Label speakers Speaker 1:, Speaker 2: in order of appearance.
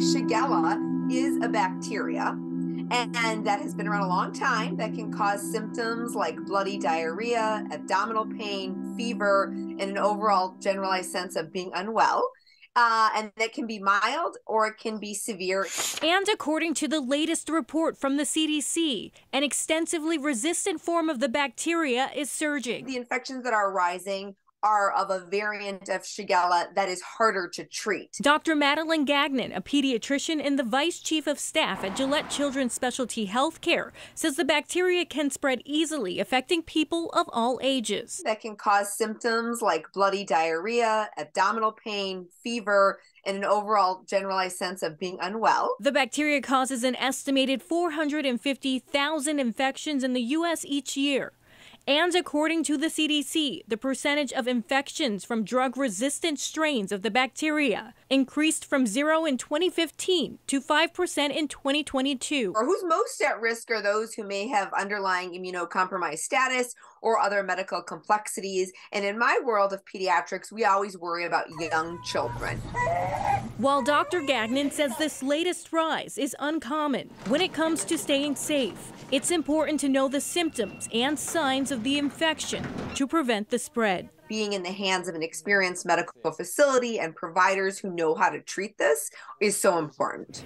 Speaker 1: Shigella is a bacteria and that has been around a long time that can cause symptoms like bloody diarrhea, abdominal pain, fever, and an overall generalized sense of being unwell. Uh, and that can be mild or it can be severe.
Speaker 2: And according to the latest report from the CDC, an extensively resistant form of the bacteria is surging.
Speaker 1: The infections that are rising are of a variant of Shigella that is harder to treat.
Speaker 2: Dr. Madeline Gagnon, a pediatrician and the vice chief of staff at Gillette Children's Specialty Healthcare, says the bacteria can spread easily, affecting people of all ages.
Speaker 1: That can cause symptoms like bloody diarrhea, abdominal pain, fever, and an overall generalized sense of being unwell.
Speaker 2: The bacteria causes an estimated 450,000 infections in the U.S. each year. And according to the CDC, the percentage of infections from drug resistant strains of the bacteria increased from zero in 2015 to 5% in 2022.
Speaker 1: Or who's most at risk are those who may have underlying immunocompromised status or other medical complexities. And in my world of pediatrics, we always worry about young children.
Speaker 2: While Dr. Gagnon says this latest rise is uncommon when it comes to staying safe, it's important to know the symptoms and signs of the infection to prevent the spread.
Speaker 1: Being in the hands of an experienced medical facility and providers who know how to treat this is so important.